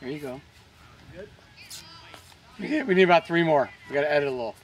There you go. Good? We need, we need about three more. We gotta edit a little.